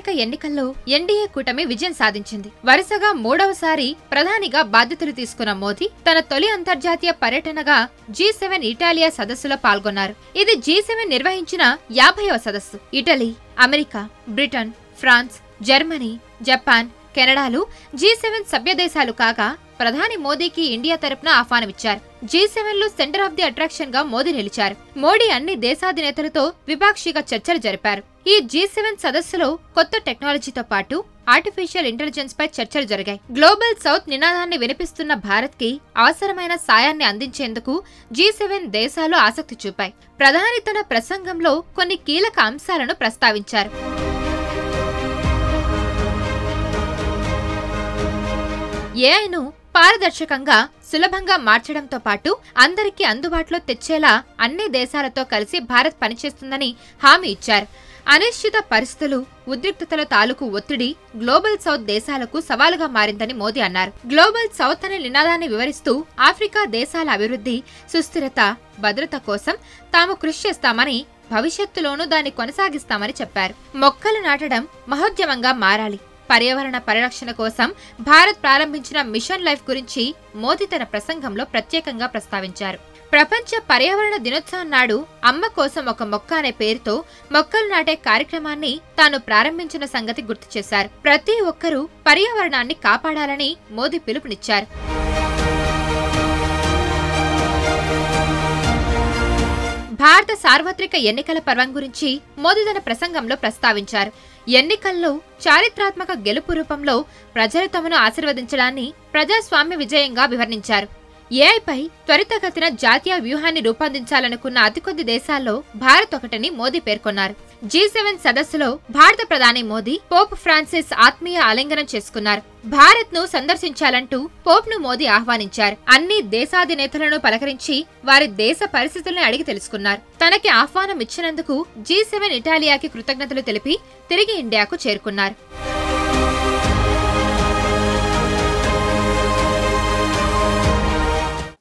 America ఎన్నికల్లో NDA కూటమి విజయం సాధించింది. వరుసగా మూడవసారి ప్రధానిగా బాధ్యతలు తీసుకున్న మోదీ తన తొలి అంతర్జాతీయ పర్యటనగా జీ సెవెన్ ఇటాలియా సదస్సులో పాల్గొన్నారు. ఇది జీ సెవెన్ నిర్వహించిన యాభైవ సదస్సు. Italy America Britain France Germany Japan కెనడాలు G seven సభ్యదేశాలు కాగా ప్రధాని మోదీకి ఇండియా తరపున ఆహ్వానమిచ్చారు. జీ సెవెన్లో సెంటర్ ఆఫ్ ది అట్రాక్షన్గా మోదీ నిలిచారు. మోడీ అన్ని దేశాధినేతలతో ద్విపాక్షిక చర్చలు జరిపారు. ఈ జీ సెవెన్ సదస్సులో కొత్త టెక్నాలజీతో పాటు ఆర్టిఫిషియల్ ఇంటెలిజెన్స్ పై చర్చలు జరిగాయి. గ్లోబల్ సౌత్ నినాదాన్ని వినిపిస్తున్న భారత్కి అవసరమైన సాయాన్ని అందించేందుకు జీ సెవెన్ దేశాలు ఆసక్తి చూపాయి. ప్రధాని తన ప్రసంగంలో కొన్ని కీలక అంశాలను ప్రస్తావించారు. ఏఐను పారదర్శకంగా సులభంగా మార్చడంతో పాటు అందరికీ అందుబాటులో తెచ్చేలా అన్ని దేశాలతో కలిసి భారత్ పనిచేస్తుందని హామీ ఇచ్చారు. అనిశ్చిత పరిస్థితులు ఉద్రిక్తతల తాలూకు ఒత్తిడి గ్లోబల్ సౌత్ దేశాలకు సవాలుగా మారిందని మోదీ అన్నారు. గ్లోబల్ సౌత్ అనే నినాదాన్ని వివరిస్తూ ఆఫ్రికా దేశాల అభివృద్ధి సుస్థిరత భద్రత కోసం తాము కృషి చేస్తామని భవిష్యత్తులోనూ దాన్ని కొనసాగిస్తామని చెప్పారు. మొక్కలు నాటడం మహోద్యమంగా మారాలి. పర్యావరణ పరిరక్షణ కోసం భారత్ ప్రారంభించిన మిషన్ లైఫ్ గురించి మోదీ తన ప్రసంగంలో ప్రత్యేకంగా ప్రస్తావించారు. ప్రపంచ పర్యావరణ దినోత్సవం నాడు అమ్మ కోసం ఒక మొక్క అనే పేరుతో మొక్కలు నాటే కార్యక్రమాన్ని తాను ప్రారంభించిన సంగతి గుర్తు చేశారు. ప్రతి ఒక్కరూ పర్యావరణాన్ని కాపాడాలని మోదీ పిలుపునిచ్చారు. భారత సార్వత్రిక ఎన్నికల పర్వం గురించి మోదీ తన ప్రసంగంలో ప్రస్తావించారు. ఎన్నికల్లో చారిత్రాత్మక గెలుపు రూపంలో ప్రజలు తమను ఆశీర్వదించడాన్ని ప్రజాస్వామ్య విజయంగా వివరించారు ఏఐపై త్వరితగతిన జాతీయ వ్యూహాన్ని రూపొందించాలనుకున్న అతి కొద్ది దేశాల్లో భారత్ ఒకటని మోదీ పేర్కొన్నారు. జీ సెవెన్ సదస్సులో భారత ప్రధాని మోదీ పోప్ ఫ్రాన్సిస్ ఆత్మీయ ఆలింగనం చేసుకున్నారు. భారత్ను సందర్శించాలంటూ పోప్ను మోదీ ఆహ్వానించారు. అన్ని దేశాధినేతలను పలకరించి వారి దేశ పరిస్థితుల్ని అడిగి తెలుసుకున్నారు. తనకి ఆహ్వానం ఇచ్చినందుకు జీ సెవెన్ ఇటాలియాకి కృతజ్ఞతలు తెలిపి తిరిగి ఇండియాకు చేరుకున్నారు.